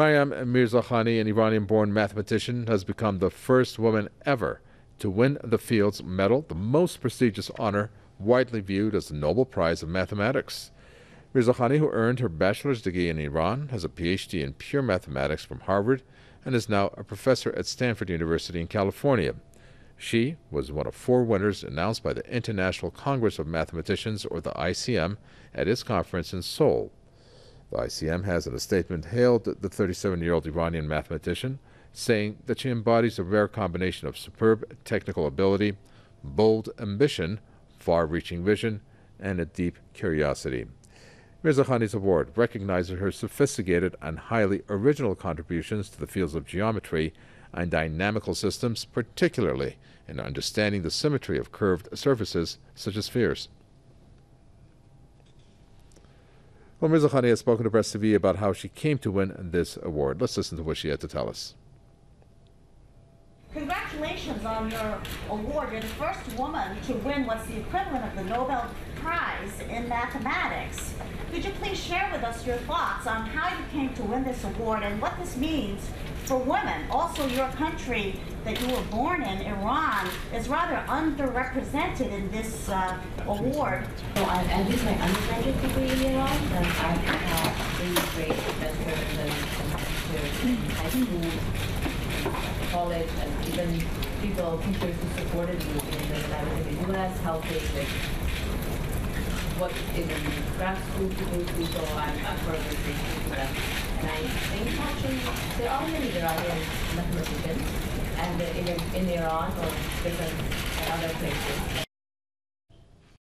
Maryam Mirzakhani, an Iranian born mathematician, has become the first woman ever to win the Fields Medal, the most prestigious honor widely viewed as the Nobel Prize of Mathematics. Mirzakhani, who earned her bachelor's degree in Iran, has a PhD in pure mathematics from Harvard and is now a professor at Stanford University in California. She was one of four winners announced by the International Congress of Mathematicians, or the ICM, at its conference in Seoul. The ICM has, in a statement, hailed the 37 year old Iranian mathematician, saying that she embodies a rare combination of superb technical ability, bold ambition, far reaching vision, and a deep curiosity. Mirzakhani's award recognizes her sophisticated and highly original contributions to the fields of geometry and dynamical systems, particularly in understanding the symmetry of curved surfaces such as spheres. Well, Mirzakhani has spoken to Press TV about how she came to win this award. Let's listen to what she had to tell us. Congratulations on your award. You're the first woman to win what's the equivalent of the Nobel Prize in mathematics. Could you please share with us your thoughts on how you came to win this award and what this means for women? Also, your country that you were born in, Iran, is rather underrepresented in this uh, award. So I, I did my undergraduate degree in Iran, and I had really great mentors and in high school, college, and even people, teachers who supported me when I was in the U.S., helped me with what is in grad school to so I'm, I'm grateful to them. And I think actually there are many Iranian mathematicians, and in, in Iran or different uh, other places.